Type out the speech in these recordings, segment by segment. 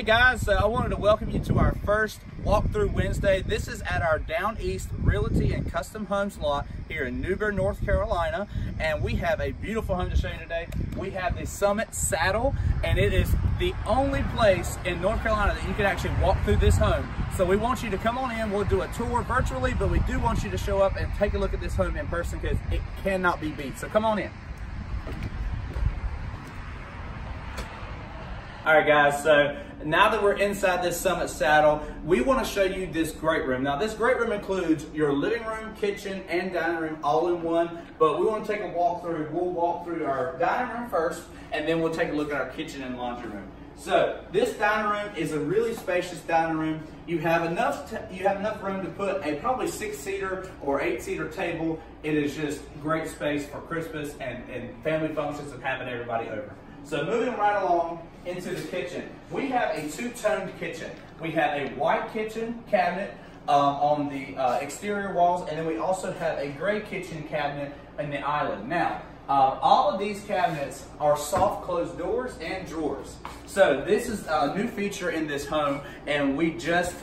Hey guys, so I wanted to welcome you to our first walkthrough Wednesday. This is at our Down East Realty and Custom Homes lot here in New Bern, North Carolina. And we have a beautiful home to show you today. We have the Summit Saddle, and it is the only place in North Carolina that you can actually walk through this home. So we want you to come on in. We'll do a tour virtually, but we do want you to show up and take a look at this home in person because it cannot be beat. So come on in. All right, guys, so now that we're inside this Summit Saddle, we want to show you this great room. Now, this great room includes your living room, kitchen, and dining room all in one, but we want to take a walk through. We'll walk through our dining room first, and then we'll take a look at our kitchen and laundry room. So, this dining room is a really spacious dining room. You have enough you have enough room to put a probably six-seater or eight-seater table. It is just great space for Christmas and, and family functions and having everybody over. So moving right along into the kitchen, we have a two-toned kitchen. We have a white kitchen cabinet um, on the uh, exterior walls, and then we also have a gray kitchen cabinet in the island. Now, uh, all of these cabinets are soft closed doors and drawers. So this is a new feature in this home, and we just,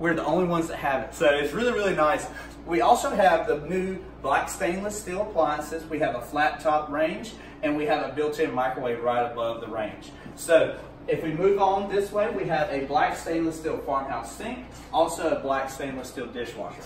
we're the only ones that have it. So it's really, really nice. We also have the new black stainless steel appliances. We have a flat top range and we have a built-in microwave right above the range. So if we move on this way, we have a black stainless steel farmhouse sink, also a black stainless steel dishwasher.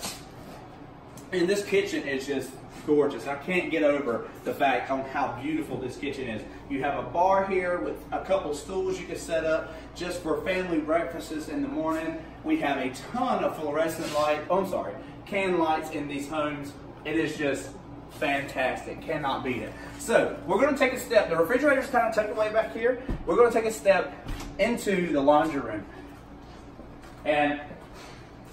And this kitchen is just gorgeous. I can't get over the fact on how beautiful this kitchen is. You have a bar here with a couple stools you can set up just for family breakfasts in the morning. We have a ton of fluorescent light, oh, I'm sorry, can lights in these homes. It is just fantastic. Cannot beat it. So we're going to take a step. The refrigerator's kind of tucked away back here. We're going to take a step into the laundry room. And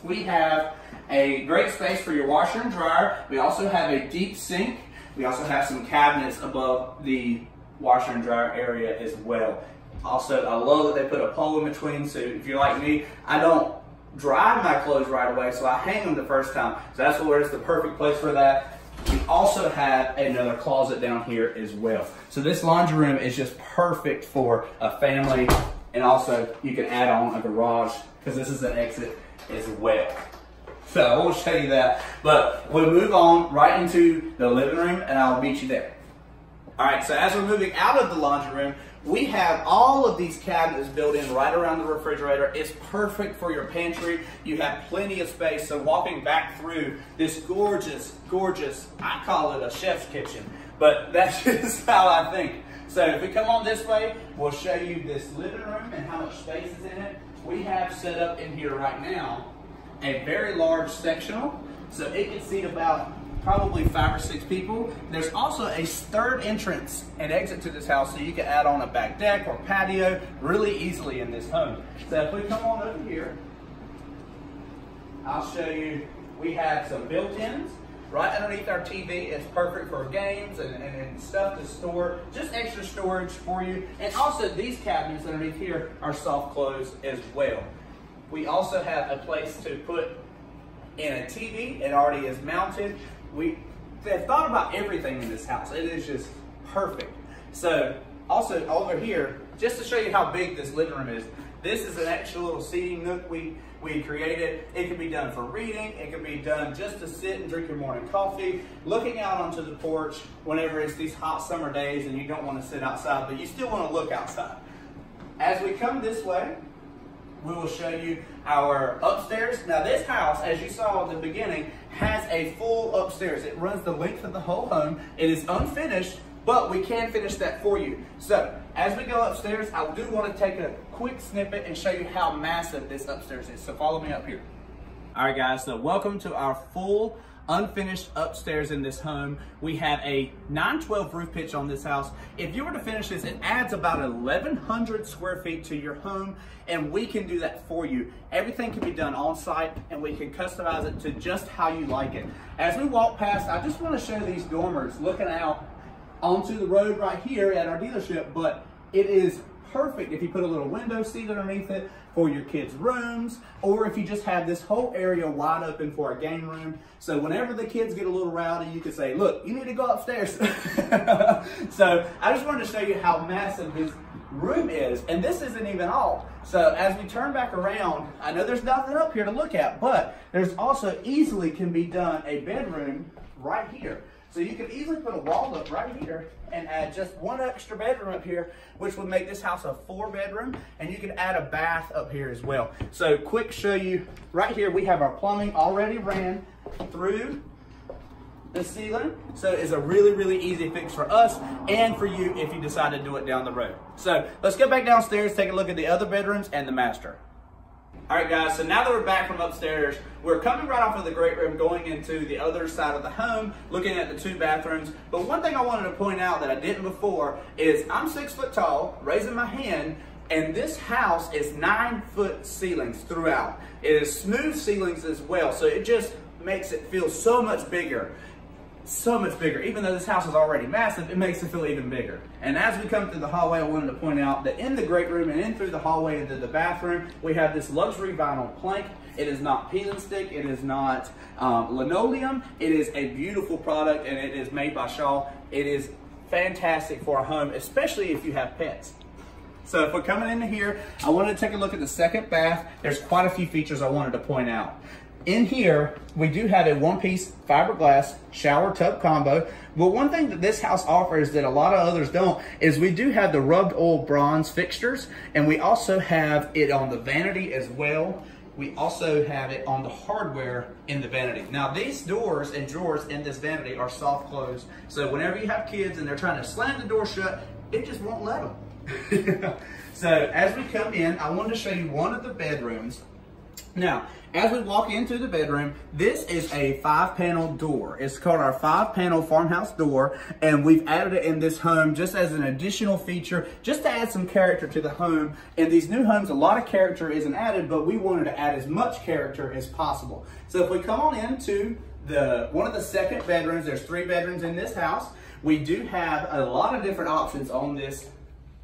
we have a great space for your washer and dryer. We also have a deep sink. We also have some cabinets above the washer and dryer area as well. Also, I love that they put a pole in between, so if you're like me, I don't dry my clothes right away, so I hang them the first time. So that's where it's the perfect place for that. We also have another closet down here as well. So this laundry room is just perfect for a family, and also you can add on a garage because this is an exit as well. So I won't show you that. But we'll move on right into the living room and I'll meet you there. All right, so as we're moving out of the laundry room, we have all of these cabinets built in right around the refrigerator. It's perfect for your pantry. You have plenty of space. So walking back through this gorgeous, gorgeous, I call it a chef's kitchen, but that's just how I think. So if we come on this way, we'll show you this living room and how much space is in it. We have set up in here right now a very large sectional. So it can seat about probably five or six people. There's also a third entrance and exit to this house so you can add on a back deck or patio really easily in this home. So if we come on over here, I'll show you, we have some built-ins. Right underneath our TV It's perfect for games and, and, and, stuff to store, just extra storage for you. And also these cabinets underneath here are soft close as well. We also have a place to put in a TV. It already is mounted. We have thought about everything in this house. It is just perfect. So also over here, just to show you how big this living room is, this is an extra little seating nook we, we created. It can be done for reading. It can be done just to sit and drink your morning coffee, looking out onto the porch whenever it's these hot summer days and you don't want to sit outside, but you still want to look outside. As we come this way, we will show you our upstairs. Now this house, as you saw at the beginning, has a full upstairs. It runs the length of the whole home. It is unfinished, but we can finish that for you. So as we go upstairs, I do want to take a quick snippet and show you how massive this upstairs is. So follow me up here. All right guys, so welcome to our full unfinished upstairs in this home. We have a 912 roof pitch on this house. If you were to finish this, it adds about 1,100 square feet to your home, and we can do that for you. Everything can be done on site, and we can customize it to just how you like it. As we walk past, I just want to show these dormers looking out onto the road right here at our dealership, but it is perfect if you put a little window seat underneath it for your kids' rooms, or if you just have this whole area wide open for a game room. So whenever the kids get a little rowdy, you can say, look, you need to go upstairs. so I just wanted to show you how massive this room is. And this isn't even all. So as we turn back around, I know there's nothing up here to look at, but there's also easily can be done a bedroom right here. So you could easily put a wall up right here and add just one extra bedroom up here, which would make this house a four bedroom, and you could add a bath up here as well. So quick show you, right here we have our plumbing already ran through the ceiling. So it's a really, really easy fix for us and for you if you decide to do it down the road. So let's go back downstairs, take a look at the other bedrooms and the master. All right, guys, so now that we're back from upstairs, we're coming right off of the great room, going into the other side of the home, looking at the two bathrooms. But one thing I wanted to point out that I didn't before is I'm six foot tall, raising my hand, and this house is nine foot ceilings throughout. It is smooth ceilings as well, so it just makes it feel so much bigger so much bigger. Even though this house is already massive, it makes it feel even bigger. And as we come through the hallway, I wanted to point out that in the great room and in through the hallway into the bathroom, we have this luxury vinyl plank. It is not peel and stick. It is not um, linoleum. It is a beautiful product and it is made by Shaw. It is fantastic for a home, especially if you have pets. So if we're coming into here, I wanted to take a look at the second bath. There's quite a few features I wanted to point out. In here, we do have a one-piece fiberglass shower tub combo. But one thing that this house offers that a lot of others don't is we do have the rubbed oil bronze fixtures and we also have it on the vanity as well. We also have it on the hardware in the vanity. Now these doors and drawers in this vanity are soft closed. So whenever you have kids and they're trying to slam the door shut, it just won't let them. so as we come in, I wanted to show you one of the bedrooms. Now, as we walk into the bedroom, this is a five panel door. It's called our five panel farmhouse door and we've added it in this home just as an additional feature, just to add some character to the home. In these new homes, a lot of character isn't added, but we wanted to add as much character as possible. So if we come on into the one of the second bedrooms, there's three bedrooms in this house. We do have a lot of different options on this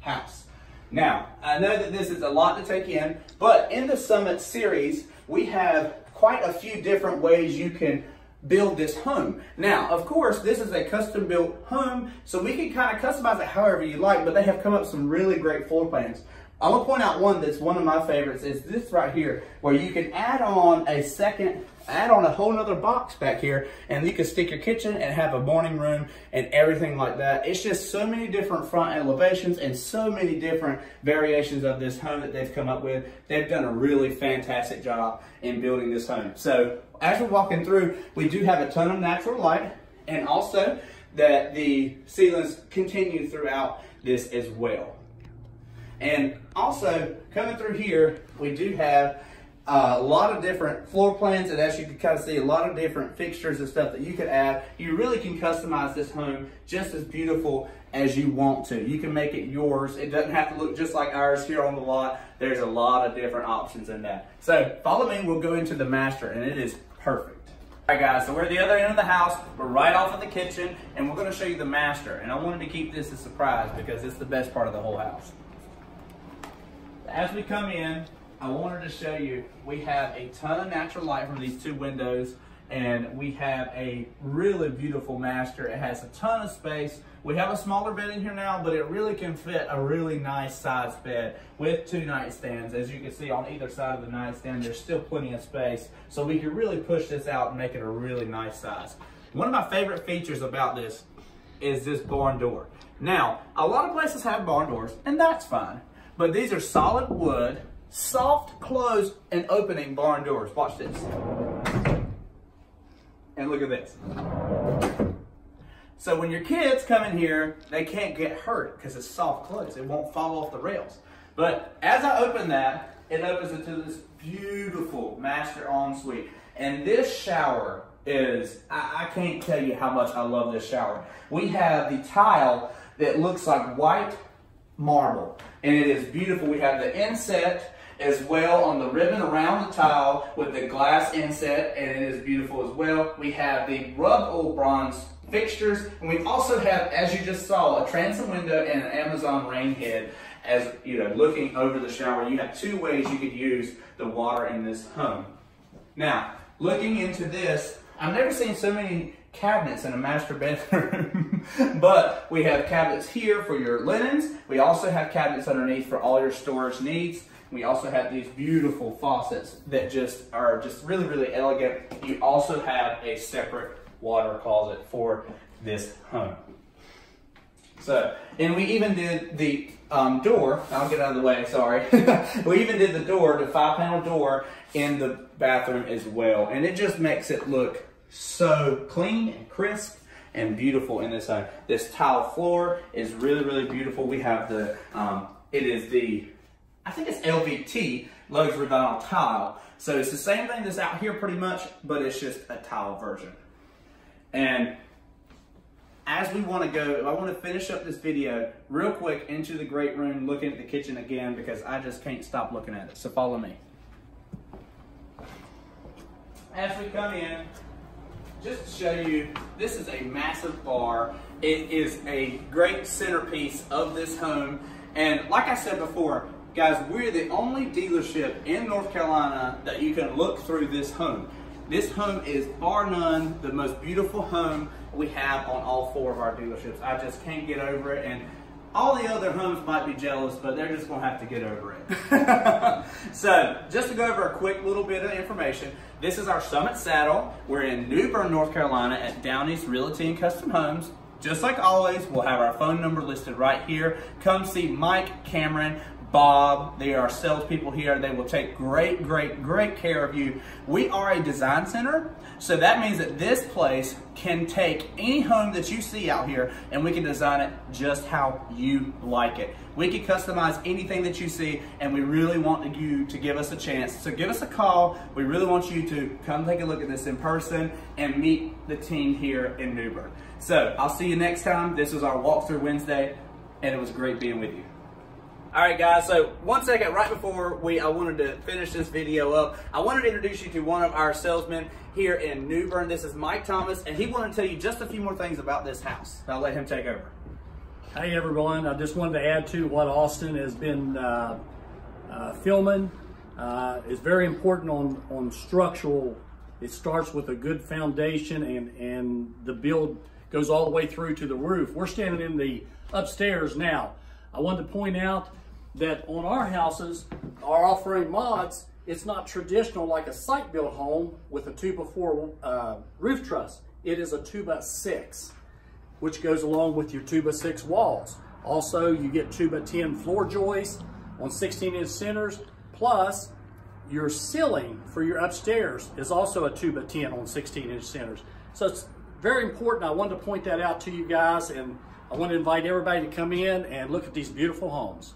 house. Now, I know that this is a lot to take in, but in the Summit series, we have quite a few different ways you can build this home. Now, of course, this is a custom built home, so we can kind of customize it however you like, but they have come up some really great floor plans. I'm gonna point out one that's one of my favorites is this right here, where you can add on a second, add on a whole nother box back here, and you can stick your kitchen and have a morning room and everything like that. It's just so many different front elevations and so many different variations of this home that they've come up with. They've done a really fantastic job in building this home. So as we're walking through, we do have a ton of natural light and also that the ceilings continue throughout this as well. And also, coming through here, we do have uh, a lot of different floor plans, and as you can kind of see, a lot of different fixtures and stuff that you could add. You really can customize this home just as beautiful as you want to. You can make it yours. It doesn't have to look just like ours here on the lot. There's a lot of different options in that. So follow me, we'll go into the master, and it is perfect. All right guys, so we're at the other end of the house. We're right off of the kitchen, and we're gonna show you the master. And I wanted to keep this a surprise because it's the best part of the whole house. As we come in, I wanted to show you, we have a ton of natural light from these two windows and we have a really beautiful master. It has a ton of space. We have a smaller bed in here now, but it really can fit a really nice size bed with two nightstands. As you can see on either side of the nightstand, there's still plenty of space. So we can really push this out and make it a really nice size. One of my favorite features about this is this barn door. Now, a lot of places have barn doors, and that's fine. But these are solid wood, soft close and opening barn doors. Watch this. And look at this. So when your kids come in here, they can't get hurt because it's soft close. It won't fall off the rails. But as I open that, it opens into this beautiful master ensuite. And this shower is, I, I can't tell you how much I love this shower. We have the tile that looks like white marble. And it is beautiful. We have the inset as well on the ribbon around the tile with the glass inset and it is beautiful as well. We have the rubbed oil bronze fixtures and we also have, as you just saw, a transom window and an Amazon rain head as you know, looking over the shower. You have two ways you could use the water in this home. Now, looking into this, I've never seen so many cabinets in a master bedroom. but we have cabinets here for your linens. We also have cabinets underneath for all your storage needs. We also have these beautiful faucets that just are just really, really elegant. You also have a separate water closet for this home. So, and we even did the um, door, I'll get out of the way, sorry. we even did the door, the five panel door in the bathroom as well. And it just makes it look so clean and crisp and beautiful in this home. This tile floor is really, really beautiful. We have the, um, it is the, I think it's LVT, luxury vinyl tile. So it's the same thing that's out here pretty much, but it's just a tile version. And as we want to go, I want to finish up this video real quick into the great room, looking at the kitchen again, because I just can't stop looking at it. So follow me. As we come in, just to show you, this is a massive bar. It is a great centerpiece of this home. And like I said before, guys, we're the only dealership in North Carolina that you can look through this home. This home is bar none the most beautiful home we have on all four of our dealerships. I just can't get over it. And all the other homes might be jealous, but they're just gonna have to get over it. so just to go over a quick little bit of information, this is our Summit Saddle. We're in New Bern, North Carolina at Down East Realty and Custom Homes. Just like always, we'll have our phone number listed right here. Come see Mike Cameron. Bob. They are salespeople here. They will take great, great, great care of you. We are a design center, so that means that this place can take any home that you see out here and we can design it just how you like it. We can customize anything that you see and we really want you to give us a chance. So give us a call. We really want you to come take a look at this in person and meet the team here in New Bern. So I'll see you next time. This was our walkthrough Wednesday and it was great being with you. All right, guys, so one second, right before we, I wanted to finish this video up, I wanted to introduce you to one of our salesmen here in New Bern. This is Mike Thomas, and he wanted to tell you just a few more things about this house. I'll let him take over. Hey, everyone. I just wanted to add to what Austin has been uh, uh, filming. Uh, it's very important on, on structural. It starts with a good foundation, and, and the build goes all the way through to the roof. We're standing in the upstairs now. I wanted to point out that on our houses, our off-frame mods, it's not traditional like a site-built home with a two by four uh, roof truss. It is a two by six, which goes along with your two by six walls. Also, you get two by 10 floor joists on 16 inch centers, plus your ceiling for your upstairs is also a two by 10 on 16 inch centers. So it's very important. I wanted to point that out to you guys and I want to invite everybody to come in and look at these beautiful homes.